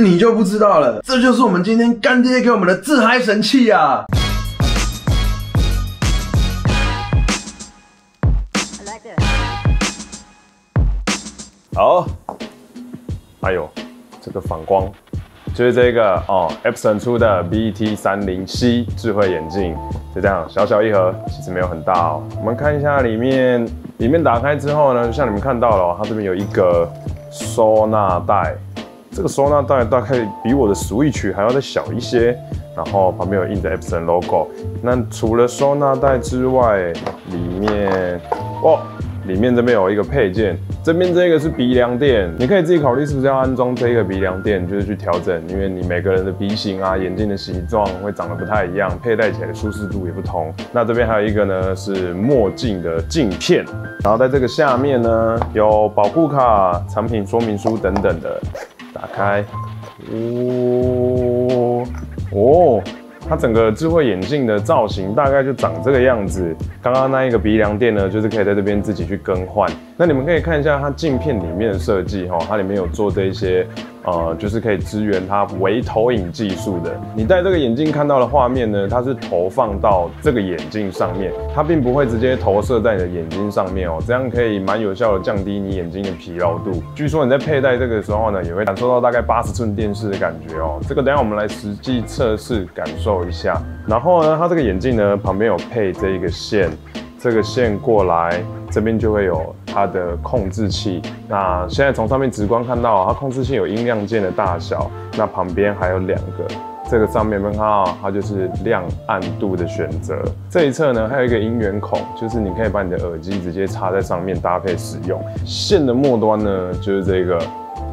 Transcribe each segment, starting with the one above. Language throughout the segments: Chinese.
你就不知道了，这就是我们今天干爹给我们的自嗨神器啊！好，哎呦，这个反光就是这个哦，Epson 出的 BT 三零 C 智慧眼镜，就这样小小一盒，其实没有很大哦。我们看一下里面，里面打开之后呢，像你们看到了，它这边有一个收纳袋。这个收纳袋大概比我的 Switch 还要再小一些，然后旁边有印着 Epson logo。那除了收纳袋之外，里面哦，里面这边有一个配件，这边这个是鼻梁垫，你可以自己考虑是不是要安装这个鼻梁垫，就是去调整，因为你每个人的鼻型啊、眼镜的形状会长得不太一样，佩戴起来的舒适度也不同。那这边还有一个呢是墨镜的镜片，然后在这个下面呢有保护卡、产品说明书等等的。打开，哦哦，它整个智慧眼镜的造型大概就长这个样子。刚刚那一个鼻梁垫呢，就是可以在这边自己去更换。那你们可以看一下它镜片里面的设计哈，它里面有做这一些。呃，就是可以支援它微投影技术的。你戴这个眼镜看到的画面呢，它是投放到这个眼镜上面，它并不会直接投射在你的眼睛上面哦。这样可以蛮有效的降低你眼睛的疲劳度。据说你在佩戴这个时候呢，也会感受到大概八十寸电视的感觉哦。这个等下我们来实际测试感受一下。然后呢，它这个眼镜呢旁边有配这一个线，这个线过来。这边就会有它的控制器。那现在从上面直观看到，它控制器有音量键的大小。那旁边还有两个，这个上面没看到，它就是亮暗度的选择。这一侧呢，还有一个音源孔，就是你可以把你的耳机直接插在上面搭配使用。线的末端呢，就是这个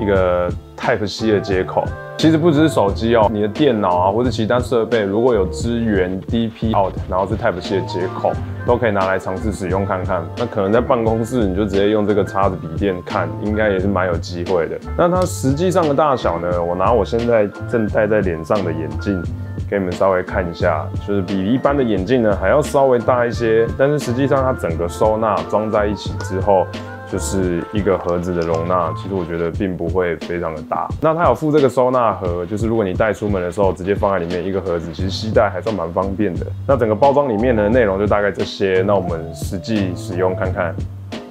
一个 Type C 的接口。其实不只是手机哦，你的电脑啊或者其他设备，如果有支援 DP out，然后是 Type C 的接口，都可以拿来尝试使用看看。那可能在办公室，你就直接用这个插着笔电看，应该也是蛮有机会的。那它实际上的大小呢？我拿我现在正戴在脸上的眼镜，给你们稍微看一下，就是比一般的眼镜呢还要稍微大一些。但是实际上它整个收纳装在一起之后。就是一个盒子的容纳，其实我觉得并不会非常的大。那它有附这个收纳盒，就是如果你带出门的时候，直接放在里面一个盒子，其实携带还算蛮方便的。那整个包装里面的内容就大概这些，那我们实际使用看看。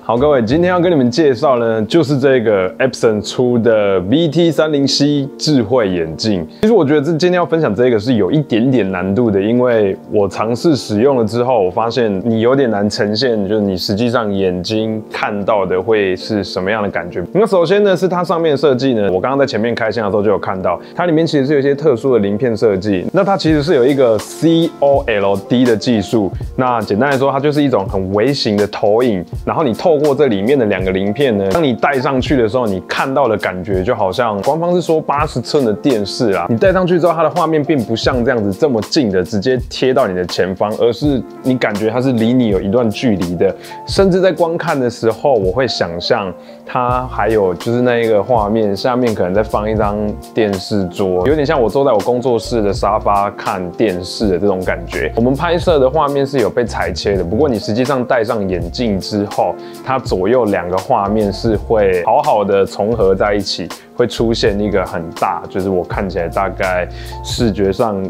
好，各位，今天要跟你们介绍呢，就是这个 Epson 出的 VT 三零 C 智慧眼镜。其实我觉得这今天要分享这个是有一点点难度的，因为我尝试使用了之后，我发现你有点难呈现，就是你实际上眼睛看到的会是什么样的感觉。那首先呢，是它上面设计呢，我刚刚在前面开箱的时候就有看到，它里面其实是有一些特殊的鳞片设计。那它其实是有一个 COLD 的技术。那简单来说，它就是一种很微型的投影，然后你透透过这里面的两个鳞片呢，当你戴上去的时候，你看到的感觉就好像官方是说八十寸的电视啊。你戴上去之后，它的画面并不像这样子这么近的直接贴到你的前方，而是你感觉它是离你有一段距离的。甚至在观看的时候，我会想象它还有就是那一个画面下面可能在放一张电视桌，有点像我坐在我工作室的沙发看电视的这种感觉。我们拍摄的画面是有被裁切的，不过你实际上戴上眼镜之后。它左右两个画面是会好好的重合在一起，会出现一个很大，就是我看起来大概视觉上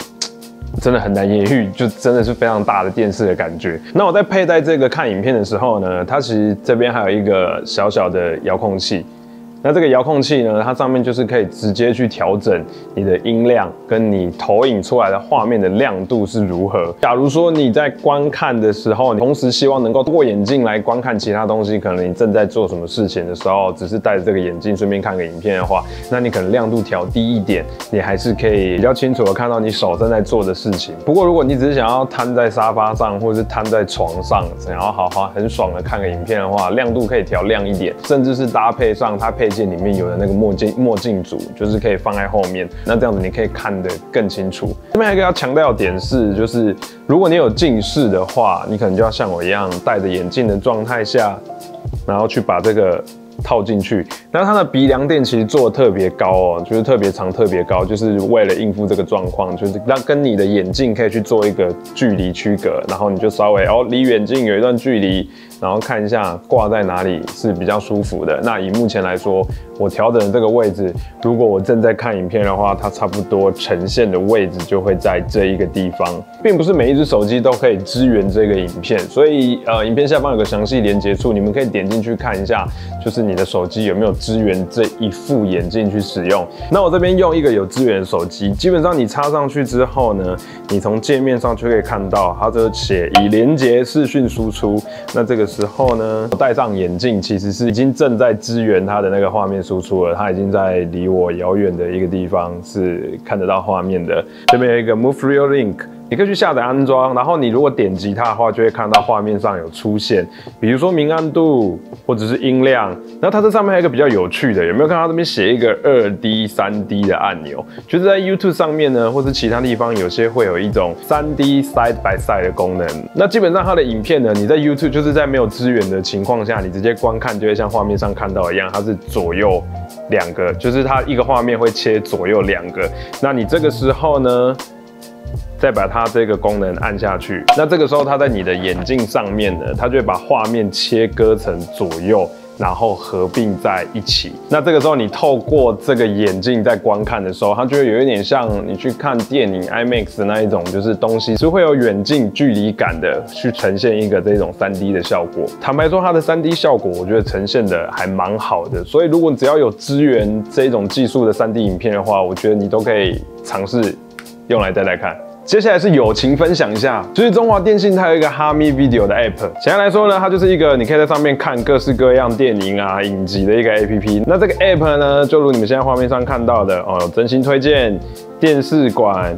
真的很难言喻，就真的是非常大的电视的感觉。那我在佩戴这个看影片的时候呢，它其实这边还有一个小小的遥控器。那这个遥控器呢，它上面就是可以直接去调整你的音量，跟你投影出来的画面的亮度是如何。假如说你在观看的时候，同时希望能够过眼镜来观看其他东西，可能你正在做什么事情的时候，只是戴着这个眼镜顺便看个影片的话，那你可能亮度调低一点，你还是可以比较清楚的看到你手正在做的事情。不过如果你只是想要瘫在沙发上，或者是瘫在床上，想要好好很爽的看个影片的话，亮度可以调亮一点，甚至是搭配上它配。件里面有的那个墨镜墨镜组，就是可以放在后面，那这样子你可以看得更清楚。这边还有一个要强调点是，就是如果你有近视的话，你可能就要像我一样戴着眼镜的状态下，然后去把这个套进去。那它的鼻梁垫其实做的特别高哦，就是特别长、特别高，就是为了应付这个状况，就是让跟你的眼镜可以去做一个距离区隔，然后你就稍微哦离远近有一段距离。然后看一下挂在哪里是比较舒服的。那以目前来说，我调整的这个位置，如果我正在看影片的话，它差不多呈现的位置就会在这一个地方，并不是每一只手机都可以支援这个影片。所以呃，影片下方有个详细连接处，你们可以点进去看一下，就是你的手机有没有支援这一副眼镜去使用。那我这边用一个有支援的手机，基本上你插上去之后呢，你从界面上就可以看到，它这个写已连接视讯输出。那这个。时候呢，我戴上眼镜，其实是已经正在支援它的那个画面输出了。它已经在离我遥远的一个地方是看得到画面的。这边有一个 Move Real Link。你可以去下载安装，然后你如果点击它的话，就会看到画面上有出现，比如说明暗度或者是音量。然后它这上面还有一个比较有趣的，有没有看到这边写一个二 D、三 D 的按钮？就是在 YouTube 上面呢，或是其他地方有些会有一种三 D side by side 的功能。那基本上它的影片呢，你在 YouTube 就是在没有资源的情况下，你直接观看就会像画面上看到一样，它是左右两个，就是它一个画面会切左右两个。那你这个时候呢？再把它这个功能按下去，那这个时候它在你的眼镜上面呢，它就会把画面切割成左右，然后合并在一起。那这个时候你透过这个眼镜在观看的时候，它就会有一点像你去看电影 IMAX 的那一种，就是东西是会有远近距离感的去呈现一个这种 3D 的效果。坦白说，它的 3D 效果我觉得呈现的还蛮好的。所以如果你只要有支援这种技术的 3D 影片的话，我觉得你都可以尝试用来再来看。接下来是友情分享一下，就是中华电信它有一个哈密 Video 的 App，简单来说呢，它就是一个你可以在上面看各式各样电影啊、影集的一个 App。那这个 App 呢，就如你们现在画面上看到的哦，真心推荐电视馆。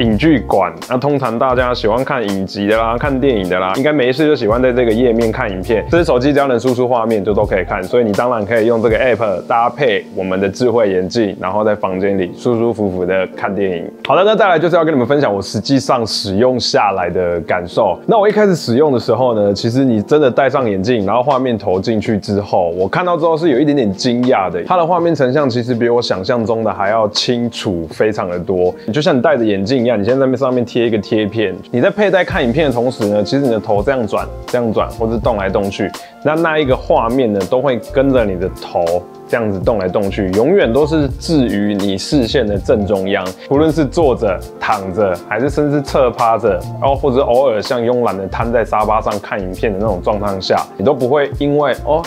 影剧馆，那通常大家喜欢看影集的啦，看电影的啦，应该没事就喜欢在这个页面看影片。这是手机只要能输出画面，就都可以看。所以你当然可以用这个 app 搭配我们的智慧眼镜，然后在房间里舒舒服服的看电影。好的，那再来就是要跟你们分享我实际上使用下来的感受。那我一开始使用的时候呢，其实你真的戴上眼镜，然后画面投进去之后，我看到之后是有一点点惊讶的。它的画面成像其实比我想象中的还要清楚，非常的多。就像你戴着眼镜。你先在在上面贴一个贴片，你在佩戴看影片的同时呢，其实你的头这样转、这样转，或者动来动去，那那一个画面呢，都会跟着你的头这样子动来动去，永远都是置于你视线的正中央。无论是坐着、躺着，还是甚至侧趴着，然后或者偶尔像慵懒的瘫在沙发上看影片的那种状态下，你都不会因为哦。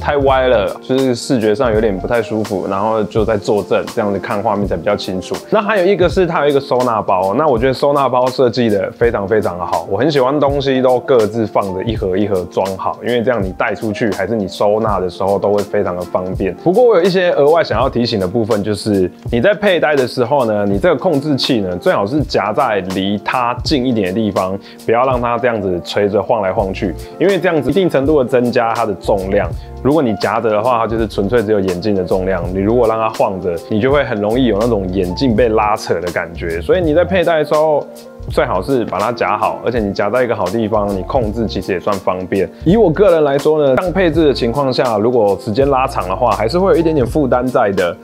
太歪了，就是视觉上有点不太舒服，然后就在坐正，这样子看画面才比较清楚。那还有一个是它有一个收纳包，那我觉得收纳包设计的非常非常的好，我很喜欢东西都各自放着一盒一盒装好，因为这样你带出去还是你收纳的时候都会非常的方便。不过我有一些额外想要提醒的部分，就是你在佩戴的时候呢，你这个控制器呢最好是夹在离它近一点的地方，不要让它这样子垂着晃来晃去，因为这样子一定程度的增加它的重量。如果你夹着的话，它就是纯粹只有眼镜的重量。你如果让它晃着，你就会很容易有那种眼镜被拉扯的感觉。所以你在佩戴的时候，最好是把它夹好，而且你夹在一个好地方，你控制其实也算方便。以我个人来说呢，当配置的情况下，如果时间拉长的话，还是会有一点点负担在的。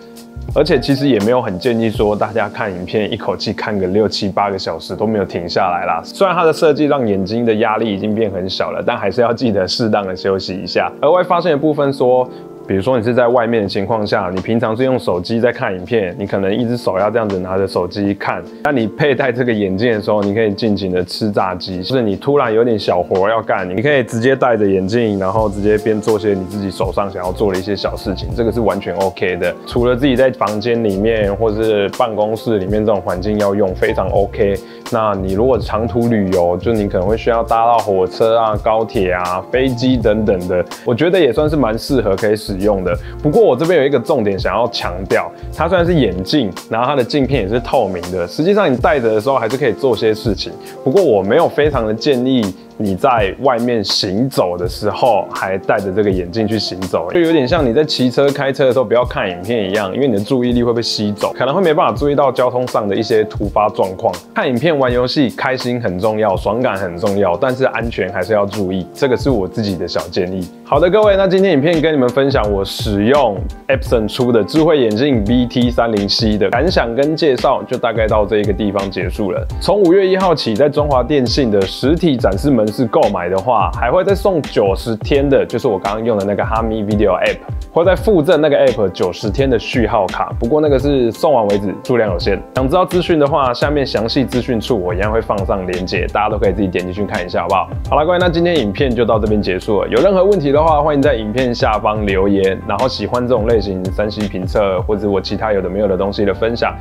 而且其实也没有很建议说大家看影片一口气看个六七八个小时都没有停下来啦。虽然它的设计让眼睛的压力已经变很小了，但还是要记得适当的休息一下。额外发现的部分说。比如说你是在外面的情况下，你平常是用手机在看影片，你可能一只手要这样子拿着手机看。那你佩戴这个眼镜的时候，你可以尽情的吃炸鸡，就是你突然有点小活要干，你可以直接戴着眼镜，然后直接边做些你自己手上想要做的一些小事情，这个是完全 OK 的。除了自己在房间里面或是办公室里面这种环境要用，非常 OK。那你如果长途旅游，就你可能会需要搭到火车啊、高铁啊、飞机等等的，我觉得也算是蛮适合可以使用的。不过我这边有一个重点想要强调，它虽然是眼镜，然后它的镜片也是透明的，实际上你戴着的时候还是可以做些事情。不过我没有非常的建议。你在外面行走的时候还戴着这个眼镜去行走，就有点像你在骑车、开车的时候不要看影片一样，因为你的注意力会被吸走，可能会没办法注意到交通上的一些突发状况。看影片、玩游戏，开心很重要，爽感很重要，但是安全还是要注意，这个是我自己的小建议。好的，各位，那今天影片跟你们分享我使用 Epson 出的智慧眼镜 BT 三零 C 的感想跟介绍，就大概到这一个地方结束了。从五月一号起，在中华电信的实体展示门是购买的话，还会再送九十天的，就是我刚刚用的那个哈密 Video App，会再附赠那个 App 九十天的序号卡。不过那个是送完为止，数量有限。想知道资讯的话，下面详细资讯处我一样会放上链接，大家都可以自己点进去看一下，好不好？好了，各位，那今天影片就到这边结束了。有任何问题的话，欢迎在影片下方留言。然后喜欢这种类型三 C 评测或者我其他有的没有的东西的分享，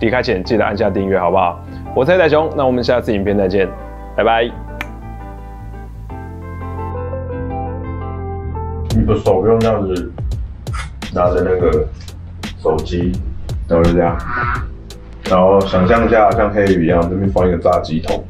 离开前记得按下订阅，好不好？我是黑仔熊，那我们下次影片再见，拜拜。手用这样子拿着那个手机，然后就这样，然后想象一下像黑鱼一样，这边放一个炸鸡桶。